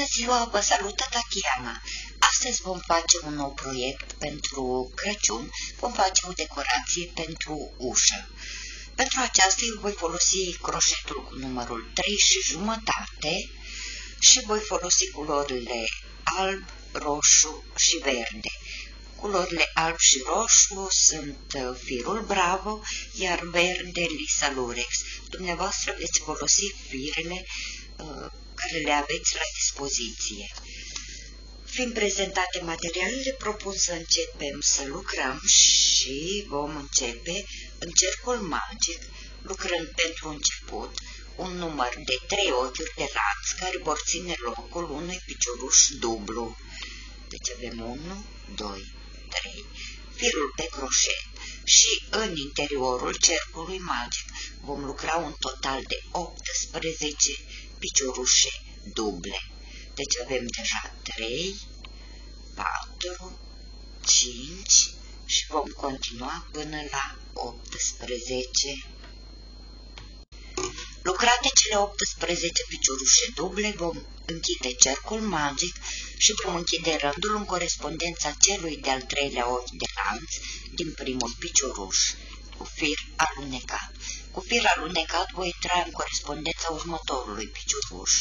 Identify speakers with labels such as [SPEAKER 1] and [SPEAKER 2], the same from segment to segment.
[SPEAKER 1] Bună ziua, vă salută Tatiana! Astăzi vom face un nou proiect pentru Crăciun, vom face o decorație pentru ușă. Pentru aceasta eu voi folosi croșetul cu numărul 3 și jumătate și voi folosi culorile alb, roșu și verde. Culorile alb și roșu sunt uh, firul Bravo, iar verde Lisa Lurex. Dumneavoastră veți folosi firele uh, care le aveți la dispoziție. Fiind prezentate materialele, propun să începem să lucrăm și vom începe în cercul magic, lucrând pentru început un număr de trei ochiuri de lanț care vor ține locul unui picioruș dublu. Deci avem 1, 2, 3, firul pe croșet și în interiorul cercului magic vom lucra un total de 18 piciorușe duble. Deci avem deja 3, 4, 5 și vom continua până la 18. Lucrate cele 18 piciorușe duble, vom închide cercul magic și vom închide rândul în corespondența celui de-al treilea ochi de lanț din primul picioruș cu fir alunecat. Cu fir alunecat voi intra în corespondența următorului picioruș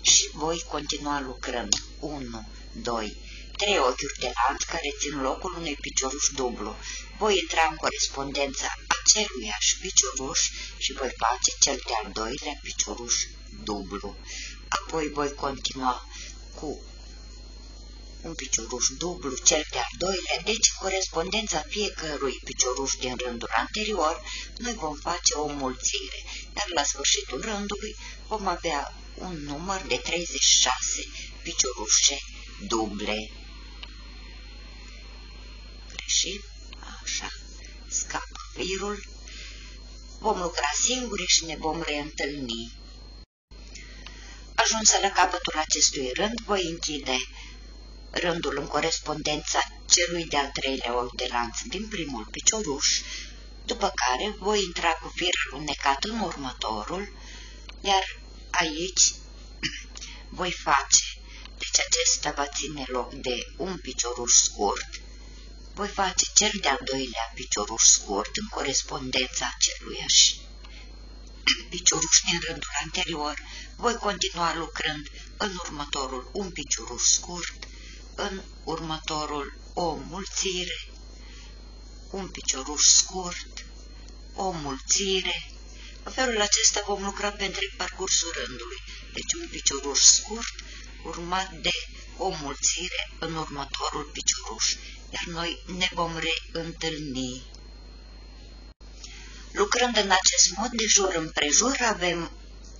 [SPEAKER 1] și voi continua lucrând 1, 2, 3 ochiuri de lanț care țin locul unui picioruș dublu. Voi intra în corespondența aceluiași picioruș și voi face cel de-al doilea picioruș dublu. Apoi voi continua cu un picioruș dublu, cel de-al doilea, deci corespondența fiecărui picioruș din rândul anterior, noi vom face o mulțire, dar la sfârșitul rândului vom avea un număr de 36 piciorușe duble. Greșit, așa, scapă firul, vom lucra singuri și ne vom reîntâlni. Ajunsă la capătul acestui rând, voi închide rândul în corespondența celui de-al treilea ochi de lanț din primul picioruș, după care voi intra cu fir alunecat în următorul, iar aici voi face, deci acesta va ține loc de un picioruș scurt, voi face cel de-al doilea picioruș scurt în corespondența aceluiași. Picioruș din rândul anterior, voi continua lucrând în următorul un picioruș scurt, în următorul o mulțire, un picioruș scurt, o mulțire. În felul acesta vom lucra pe întreg parcursul rândului, deci un picioruș scurt urmat de o mulțire în următorul picioruș, iar noi ne vom reîntâlni. Lucrând în acest mod de jur împrejur, avem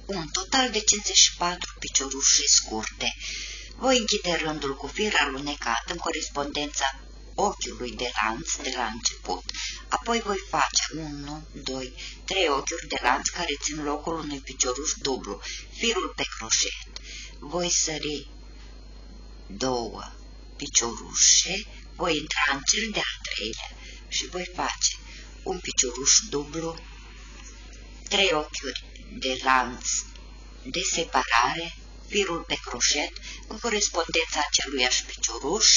[SPEAKER 1] un total de 54 piciorușe scurte, voi închide rândul cu fir alunecat în corespondența ochiului de lanț de la început. Apoi voi face 1, 2, 3 ochiuri de lanț care țin locul unui picioruș dublu, firul pe croșet. Voi sări două piciorușe, voi intra în cel de-al treilea și voi face un picioruș dublu, trei ochiuri de lanț de separare, firul pe croșet, în corespondența aceluiași picioruș,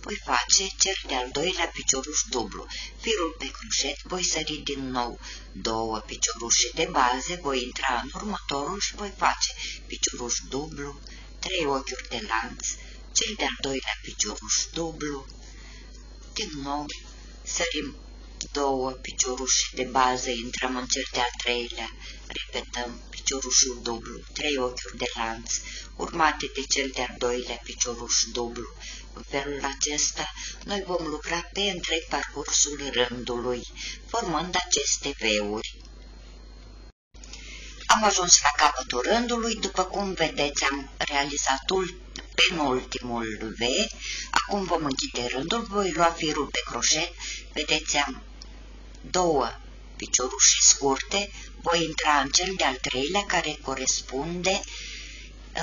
[SPEAKER 1] voi face cel de-al doilea picioruș dublu. Firul pe croșet voi sări din nou două piciorușe de bază, voi intra în următorul și voi face picioruș dublu, trei ochiuri de lanț, cel de-al doilea picioruș dublu, din nou sărim două piciorușe de bază, intrăm în cel de-al treilea, repetăm piciorușul dublu, trei ochiuri de lanț, urmate de cel de-al doilea picioruș dublu. În felul acesta, noi vom lucra pe întreg parcursul rândului, formând aceste veuri. Am ajuns la capătul rândului, după cum vedeți am realizat penultimul V, acum vom închide rândul, voi lua firul pe croșet, vedeți am două piciorușe scurte, voi intra în cel de-al treilea care corespunde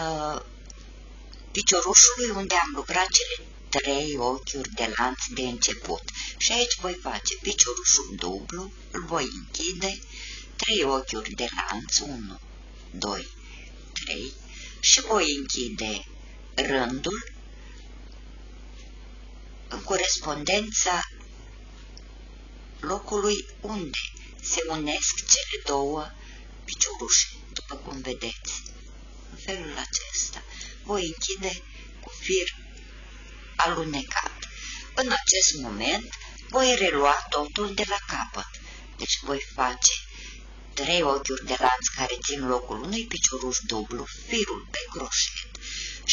[SPEAKER 1] uh, piciorușului unde am lucrat cele trei ochiuri de lanț de început. Și aici voi face piciorușul dublu, îl voi închide, trei ochiuri de lanț, 1, 2, 3 și voi închide rândul în corespondența locului unde se unesc cele două piciorușe, după cum vedeți. În felul acesta voi închide cu fir alunecat. În acest moment voi relua totul de la capăt, deci voi face trei ochiuri de lanț care țin locul unui picioruș dublu, firul pe croșet.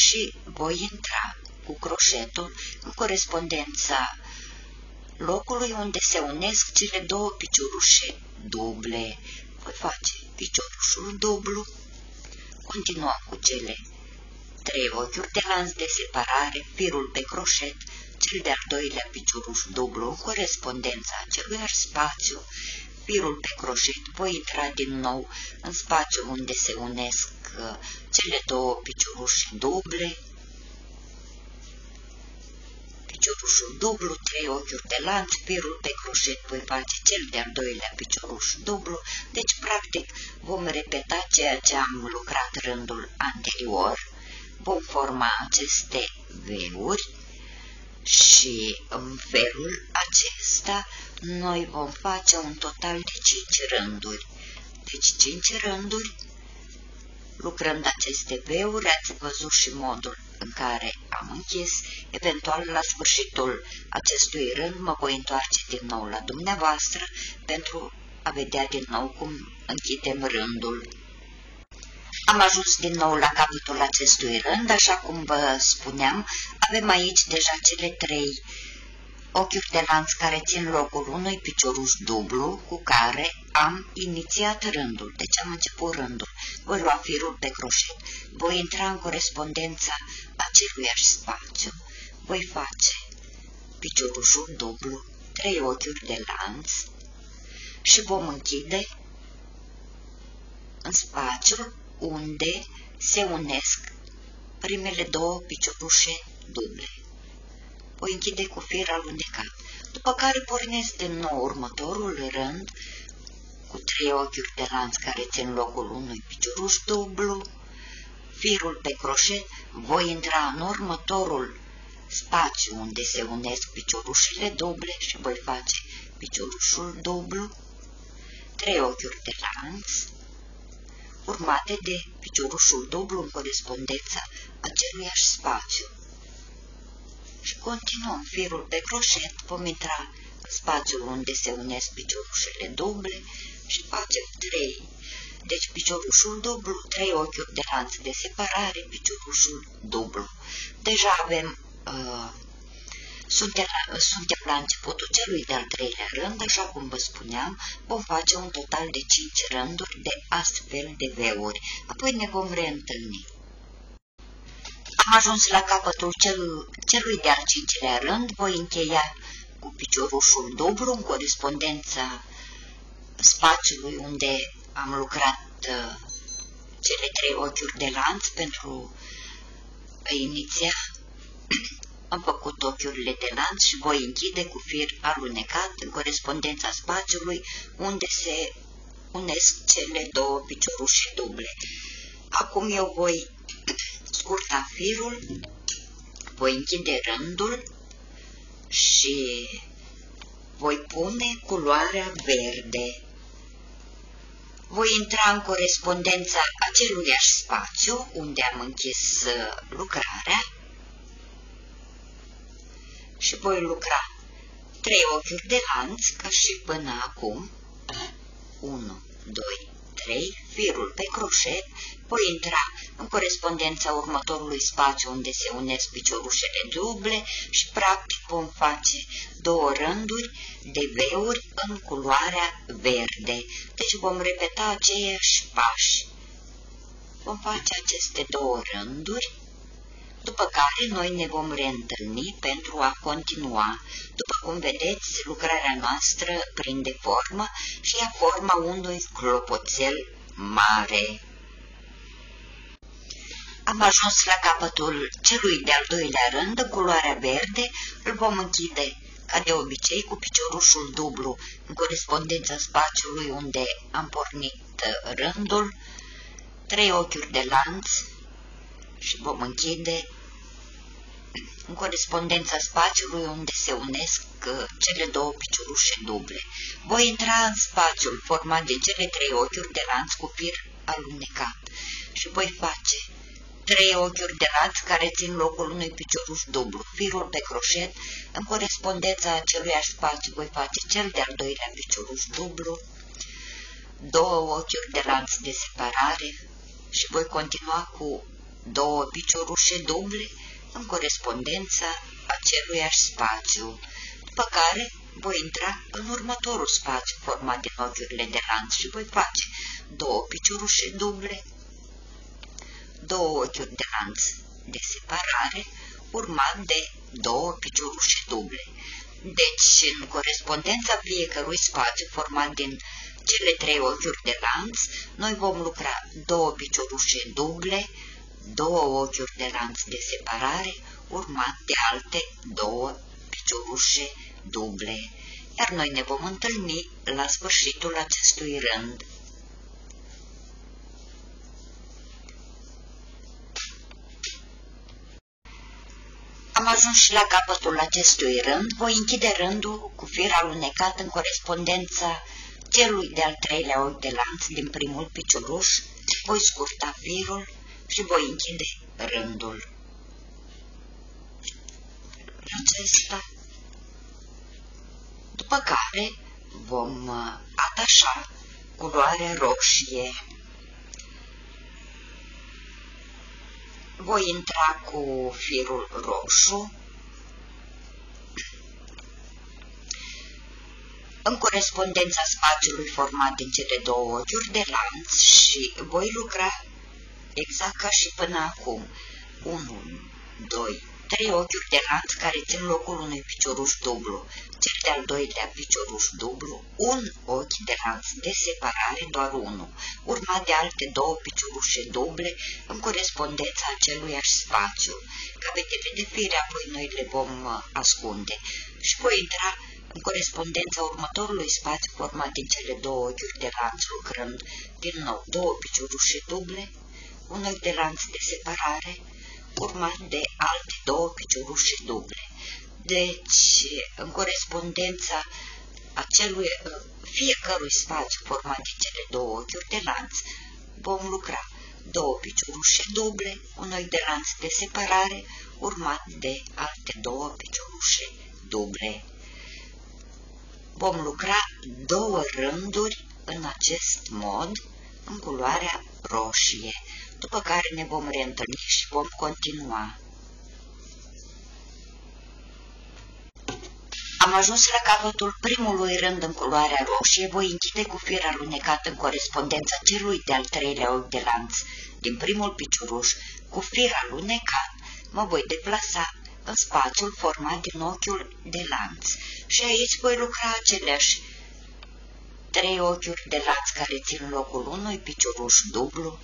[SPEAKER 1] Și voi intra cu croșetul în corespondența locului unde se unesc cele două piciorușe duble. Voi face piciorușul dublu, continuăm cu cele trei ochiuri de lanț de separare, firul pe croșet, cel de-al doilea picioruș dublu în corespondența aceluiași spațiu, firul pe croșet, voi intra din nou în spațiu unde se unesc uh, cele două picioruși duble, piciorușul dublu, trei ochiuri de lanț, firul pe croșet. Voi face cel de-al doilea picioruș dublu, deci practic vom repeta ceea ce am lucrat rândul anterior, vom forma aceste veuri și în felul acesta noi vom face un total de 5 rânduri. Deci 5 rânduri, lucrând aceste veuri, ați văzut și modul în care am închis, eventual la sfârșitul acestui rând mă voi întoarce din nou la dumneavoastră pentru a vedea din nou cum închidem rândul. Am ajuns din nou la capătul acestui rând, așa cum vă spuneam, avem aici deja cele trei ochiuri de lanț care țin locul unui picioruș dublu cu care am inițiat rândul, deci am început rândul. Voi lua firul pe croșet, voi intra în corespondența aceluiași spațiu, voi face piciorușul dublu, trei ochiuri de lanț și vom închide în spațiul unde se unesc primele două piciorușe duble. O închide cu fir alunecat, după care pornesc din nou următorul rând cu trei ochiuri de lanț care țin locul unui picioruș dublu, firul pe croșet, voi intra în următorul spațiu unde se unesc piciorușele duble și voi face piciorușul dublu, trei ochiuri de lanț, urmate de piciorușul dublu în corespondența aceluiași spațiu și continuăm firul pe croșet, vom intra în spațiul unde se unesc piciorușele duble și facem 3. Deci piciorușul dublu, 3 ochiuri de lanț de separare, piciorușul dublu. Deja avem, uh, suntem, la, suntem la începutul celui de-al treilea rând, așa cum vă spuneam, vom face un total de 5 rânduri de astfel de veuri. Apoi ne vom reîntâlni. Am ajuns la capătul cel, celui de-al cincilea rând, voi încheia cu piciorușul dublu în corespondența spațiului unde am lucrat uh, cele trei ochiuri de lanț pentru a iniția. Am făcut ochiurile de lanț și voi închide cu fir alunecat în corespondența spațiului unde se unesc cele două piciorușe duble. Acum eu voi scurta firul, voi închide rândul și voi pune culoarea verde. Voi intra în corespondența aceluiași spațiu unde am închis uh, lucrarea și voi lucra trei ochiuri de lanț ca și până acum. 1, 2, 3, firul pe croșet, voi intra în corespondența următorului spațiu unde se unesc piciorușele duble și practic vom face două rânduri de veuri în culoarea verde. Deci vom repeta aceiași pași. Vom face aceste două rânduri, după care noi ne vom reîntâlni pentru a continua. După cum vedeți, lucrarea noastră prinde formă și ia forma unui clopoțel mare. Am ajuns la capătul celui de-al doilea rând, în culoarea verde, îl vom închide, ca de obicei, cu piciorușul dublu, în corespondența spațiului unde am pornit rândul, trei ochiuri de lanț și vom închide în corespondența spațiului unde se unesc uh, cele două piciorușe duble. Voi intra în spațiul format de cele trei ochiuri de lanț cu fir alunecat și voi face trei ochiuri de lanț care țin locul unui picioruș dublu. Firul pe croșet, în corespondența aceluiași spațiu, voi face cel de-al doilea picioruș dublu, două ochiuri de lanț de separare și voi continua cu două piciorușe duble în corespondența aceluiași spațiu, după care voi intra în următorul spațiu format din ochiurile de lanț și voi face două piciorușe duble, două ochiuri de lanț de separare, urmat de două piciorușe duble. Deci, în corespondența fiecărui spațiu format din cele trei ochiuri de lanț, noi vom lucra două piciorușe duble, două ochiuri de lanț de separare, urmat de alte două piciorușe duble, iar noi ne vom întâlni la sfârșitul acestui rând. Am ajuns și la capătul acestui rând, voi închide rândul cu fir alunecat în corespondența celui de-al treilea ochi de lanț din primul picioruș, voi scurta firul și voi închide rândul. Acesta. După care vom uh, atașa culoarea roșie. Voi intra cu firul roșu în corespondența spațiului format din cele două ochiuri de lanț și voi lucra exact ca și până acum. 1, 2, trei ochiuri de lanț care țin locul unui picioruș dublu, cel de-al doilea picioruș dublu, un ochi de lanț de separare, doar unul, urmat de alte două piciorușe duble în corespondența aceluiași spațiu. Cabetele de fire apoi noi le vom uh, ascunde și voi intra în corespondența următorului spațiu format din cele două ochiuri de lanț, lucrând din nou două piciorușe duble, un ochi de lanț de separare, urmat de alte două piciorușe duble. Deci, în corespondența acelui, fiecărui spațiu format din cele două ochiuri de lanț, vom lucra două piciorușe duble, un ochi de lanț de separare, urmat de alte două piciorușe duble. Vom lucra două rânduri în acest mod, în culoarea roșie după care ne vom reîntâlni și vom continua. Am ajuns la capătul primului rând în culoarea roșie, voi închide cu fir alunecat în corespondența celui de-al treilea ochi de lanț. Din primul piciuruș, cu fir alunecat, mă voi deplasa în spațiul format din ochiul de lanț și aici voi lucra aceleași trei ochiuri de lanț care țin locul unui piciuruș dublu,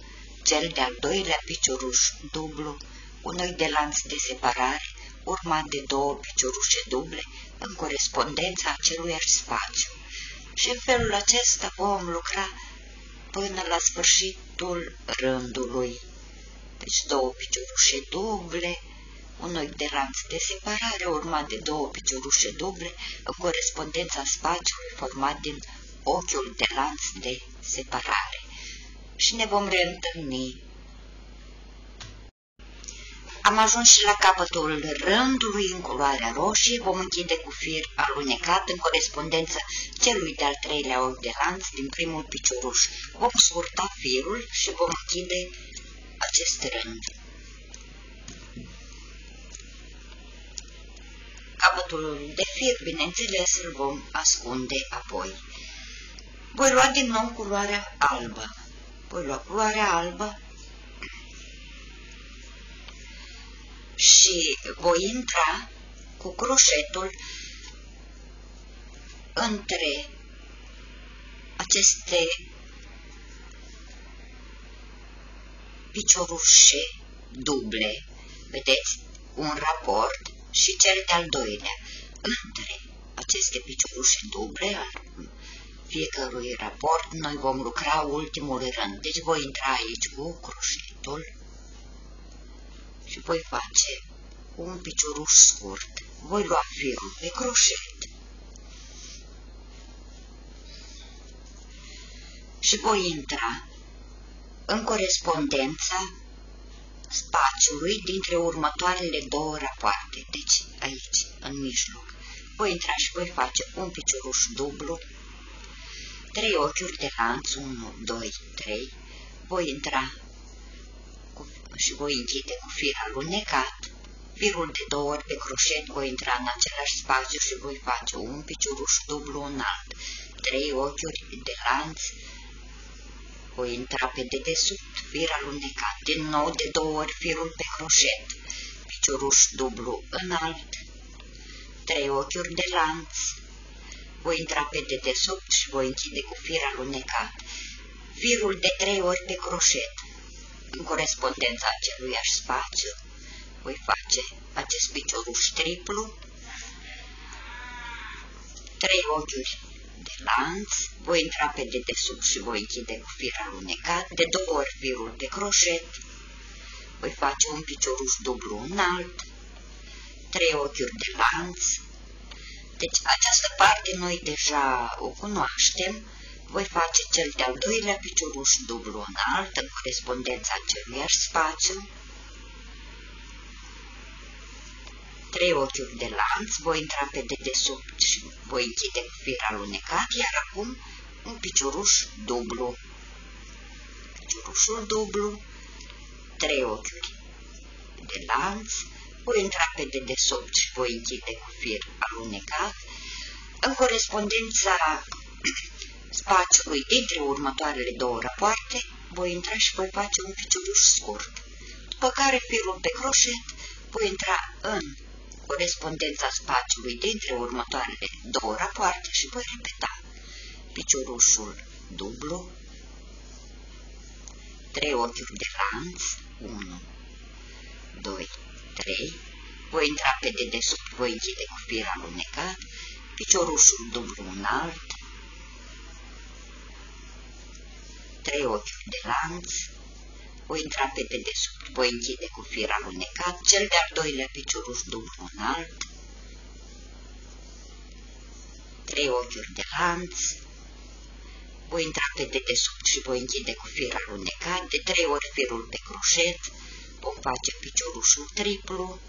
[SPEAKER 1] cel de-al doilea picioruș dublu, unui de lanț de separare, urmat de două piciorușe duble, în corespondența aceluiași spațiu. Și în felul acesta vom lucra până la sfârșitul rândului. Deci două piciorușe duble, un ochi de lanț de separare, urmat de două piciorușe duble, în corespondența spațiului format din ochiul de lanț de separare și ne vom reîntâlni. Am ajuns și la capătul rândului în culoarea roșie, vom închide cu fir alunecat în corespondență celui de-al treilea ochi de lanț din primul picioruș. Vom scurta firul și vom închide acest rând. Capătul de fir, bineînțeles, îl vom ascunde apoi. Voi lua din nou culoarea albă voi lua culoarea albă. Și voi intra cu croșetul între aceste piciorușe duble, vedeți, un raport și cel de-al doilea, între aceste piciorușe duble fiecărui raport, noi vom lucra ultimul rând. Deci voi intra aici cu croșetul și voi face cu un picioruș scurt. Voi lua firul pe croșet și voi intra în corespondența spațiului dintre următoarele două rapoarte. Deci, aici, în mijloc. Voi intra și voi face un picioruș dublu, trei ochiuri de lanț, 1, 2, 3. Voi intra cu, și voi închide cu fir alunecat. Firul de două ori pe croșet voi intra în același spațiu și voi face un picioruș dublu înalt, trei ochiuri de lanț, voi intra pe dedesubt, fir alunecat, din nou de două ori firul pe croșet, picioruș dublu înalt, trei ochiuri de lanț, voi intra pe dedesubt și voi închide cu fir alunecat, firul de trei ori pe croșet, în corespondența aceluiași spațiu, voi face acest picioruș ștriplu, trei ochiuri de lanț, voi intra pe dedesubt și voi închide cu fir alunecat, de două ori firul pe croșet, voi face un picioruș dublu înalt, trei ochiuri de lanț. Deci această parte noi deja o cunoaștem, voi face cel de-al doilea picioruș dublu înalt în corespondența aceluiași spațiu, trei ochiuri de lanț, voi intra pe dedesubt și voi închide cu fir alunecat, iar acum un picioruș dublu. Piciorușul dublu, trei ochiuri de lanț, voi intra pe dedesubt și voi închide cu fir alunecat, în corespondența spațiului dintre următoarele două rapoarte, voi intra și voi face un picioruș scurt, după care firul pe croșet voi intra în corespondența spațiului dintre următoarele două rapoarte și voi repeta piciorușul dublu, trei ochiuri de lanț, 1, 2, 3, voi intra pe dedesubt, voi închide cu fir alunecat, piciorușul dublu înalt, trei ochiuri de lanț, voi intra pe dedesubt, voi închide cu fir alunecat, cel de-al doilea picioruș dublu înalt, trei ochiuri de lanț, voi intra pe dedesubt și voi închide cu fir alunecat, de trei ori firul pe croșet, vom face piciorușul triplu,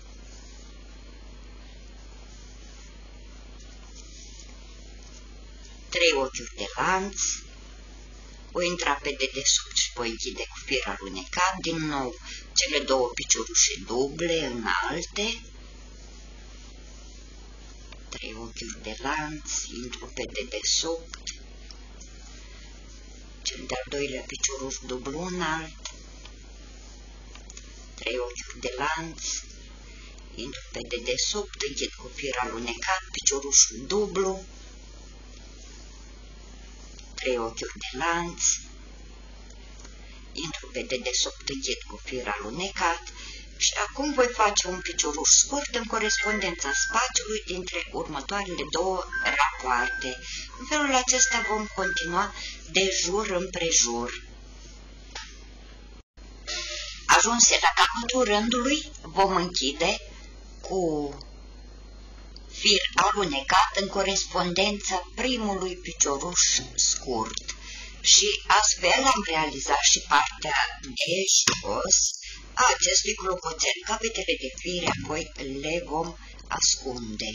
[SPEAKER 1] trei ochiuri de lanț, voi intra pe dedesubt și voi închide cu fir alunecat, din nou cele două piciorușe duble, înalte, trei ochiuri de lanț, intru pe dedesubt, cel de-al doilea picioruș dublu înalt, trei ochiuri de lanț, intru pe dedesubt, închid cu fir alunecat, piciorușul dublu, trei ochiuri de lanț, intru pe dedesubt, închid cu fir alunecat și acum voi face un picioruș scurt în corespondența spațiului dintre următoarele două rapoarte. În felul acesta vom continua de jur împrejur. Ajunse la capătul rândului, vom închide cu fir alunecat în corespondența primului picioruș scurt și astfel am realizat și partea de jos a acestui clopoțel. Capetele de fir apoi le vom ascunde.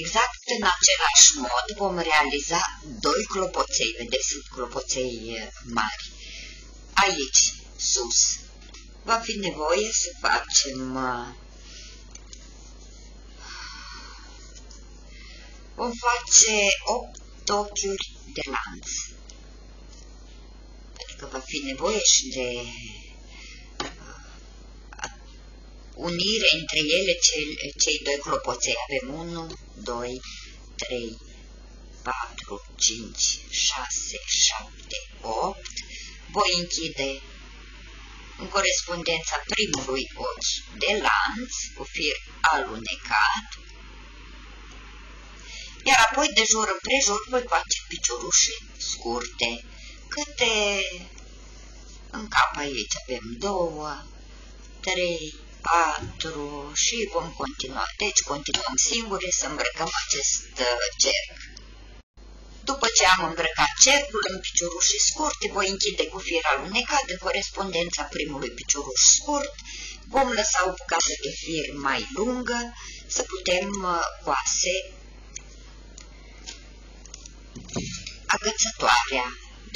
[SPEAKER 1] Exact în același mod vom realiza doi clopoței, vedeți, sunt clopoței mari. Aici, sus, va fi nevoie să facem vom face 8 ochiuri de lanț. Pentru că va fi nevoie și de uh, unire între ele cei, cei doi clopoței. Avem 1, 2, 3, 4, 5, 6, 7, 8. Voi închide în corespondența primului ochi de lanț cu fir alunecat iar apoi de jur împrejur voi face piciorușe scurte, câte în cap aici avem două, trei, patru și vom continua. Deci continuăm singure să îmbrăcăm acest uh, cerc. După ce am îmbrăcat cercul în piciorușe scurte, voi închide cu fir alunecat în corespondența primului picioruș scurt, vom lăsa o bucată de fir mai lungă să putem uh, coase agățătoarea.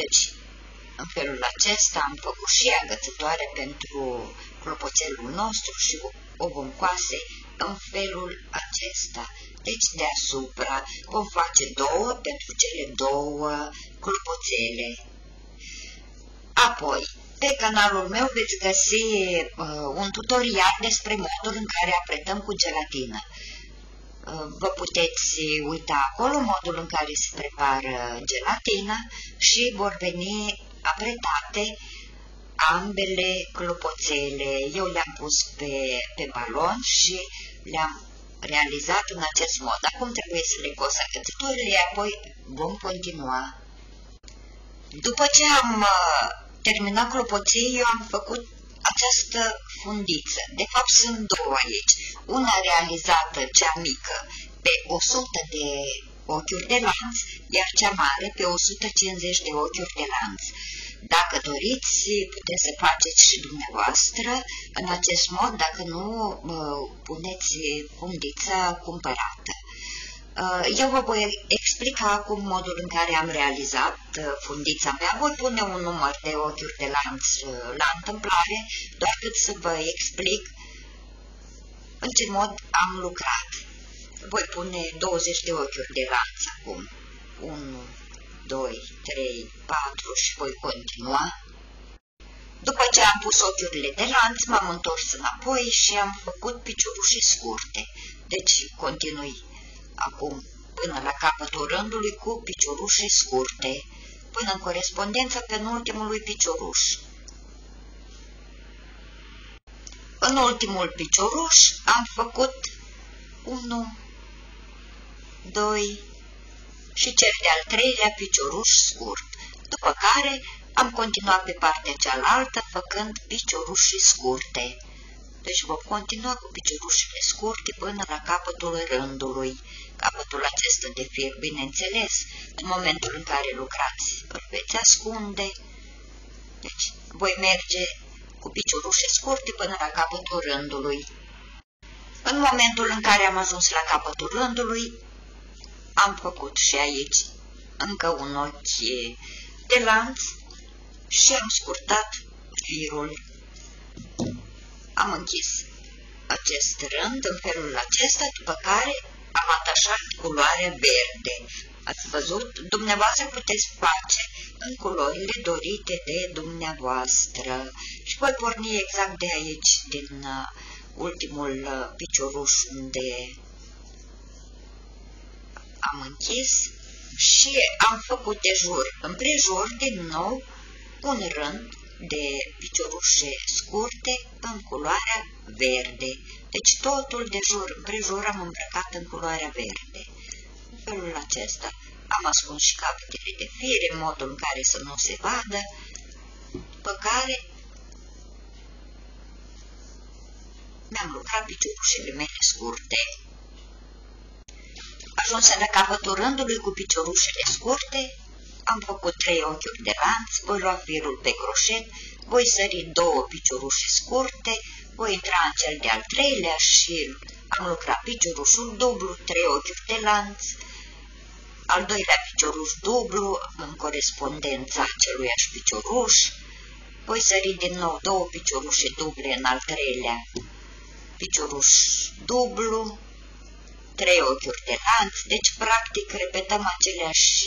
[SPEAKER 1] Deci, în felul acesta am făcut și agățătoare pentru clopoțelul nostru și o vom coase în felul acesta. Deci deasupra vom face două pentru cele două clopoțele. Apoi, pe canalul meu veți găsi uh, un tutorial despre modul în care apretăm cu gelatină. Uh, vă puteți uita acolo modul în care se prepară gelatina și vor veni apretate ambele clopoțele. Eu le-am pus pe, pe balon și le-am realizat în acest mod. Acum trebuie să le cos agățătorile, apoi vom continua. După ce am uh, terminat clopoței, eu am făcut această fundiță. De fapt sunt două aici. Una realizată, cea mică, pe 100 de ochiuri de lanț, iar cea mare pe 150 de ochiuri de lanț. Dacă doriți, puteți să faceți și dumneavoastră în acest mod, dacă nu, puneți fundița cumpărată. Uh, eu vă voi explica acum modul în care am realizat uh, fundița mea. Voi pune un număr de ochiuri de lanț uh, la întâmplare, doar cât să vă explic în ce mod am lucrat. Voi pune 20 de ochiuri de lanț acum. 1, 2, 3, 4 și voi continua. După ce am pus ochiurile de lanț, m-am întors înapoi și am făcut piciorușe scurte. Deci continui acum până la capătul rândului cu piciorușe scurte, până în corespondența penultimului picioruș. În ultimul picioruș am făcut 1, 2 și cel de-al treilea picioruș scurt, după care am continuat pe partea cealaltă făcând piciorușe scurte. Deci vom continua cu piciorușele scurte până la capătul rândului capătul acesta de fir, bineînțeles, în momentul în care lucrați, îl veți ascunde. Deci, voi merge cu piciorușe scurte până la capătul rândului. În momentul în care am ajuns la capătul rândului, am făcut și aici încă un ochi de lanț și am scurtat firul. Am închis acest rând în felul acesta, după care am atașat culoarea verde. Ați văzut? Dumneavoastră puteți face în culorile dorite de dumneavoastră. Și voi porni exact de aici, din uh, ultimul uh, picioruș unde am închis și am făcut de jur împrejur din nou un rând de piciorușe scurte în culoarea verde. Deci totul de jur împrejur am îmbrăcat în culoarea verde. În felul acesta am ascuns și capetele de fire în modul în care să nu se vadă, după care mi-am lucrat piciorușele mele scurte. Ajuns la capătul rândului cu piciorușele scurte, am făcut trei ochiuri de lanț, voi lua firul pe croșet, voi sări două piciorușe scurte, voi intra în cel de-al treilea și am lucrat piciorușul dublu, trei ochiuri de lanț, al doilea picioruș dublu în corespondența aceluiași picioruș, voi sări din nou două piciorușe duble în al treilea picioruș dublu, trei ochiuri de lanț, deci practic repetăm aceleași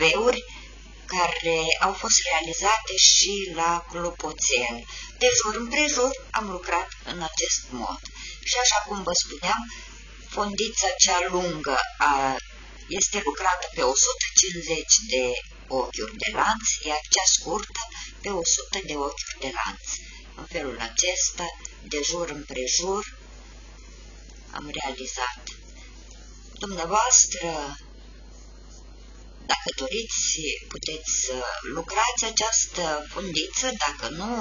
[SPEAKER 1] veuri care au fost realizate și la clopoțel. De jur împrejur am lucrat în acest mod. Și așa cum vă spuneam, fondița cea lungă a, este lucrată pe 150 de ochiuri de lanț, iar cea scurtă pe 100 de ochiuri de lanț. În felul acesta, de jur împrejur, am realizat. Dumneavoastră, dacă doriți, puteți să lucrați această fundiță, dacă nu,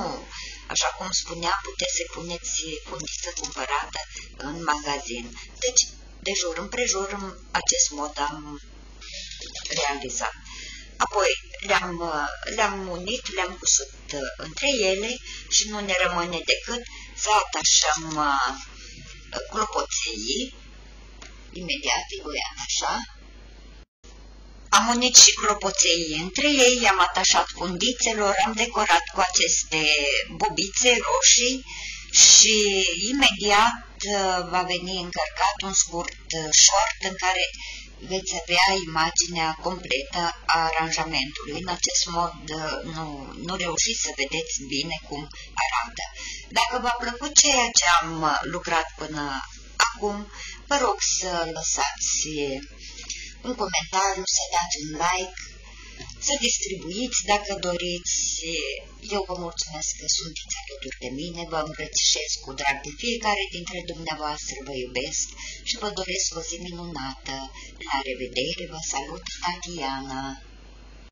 [SPEAKER 1] Așa cum spunea, puteți să puneți fundiță cumpărată în magazin. Deci, de jur împrejur, în acest mod am realizat. Apoi le-am le, -am, unit, le-am cusut uh, între ele și nu ne rămâne decât să atașăm uh, clopoței. Imediat îi voi atașa. Am unit și clopoței între ei, i-am atașat fundițelor, am decorat cu aceste bobițe roșii și imediat uh, va veni încărcat un scurt short în care veți avea imaginea completă a aranjamentului. În acest mod nu, nu reușiți să vedeți bine cum arată. Dacă v-a plăcut ceea ce am lucrat până acum, vă rog să lăsați un comentariu, să dați un like, să distribuiți dacă doriți. Eu vă mulțumesc că sunteți alături de mine, vă îmbrățișez cu drag de fiecare dintre dumneavoastră, vă iubesc și vă doresc o zi minunată. La revedere, vă salut, Tatiana!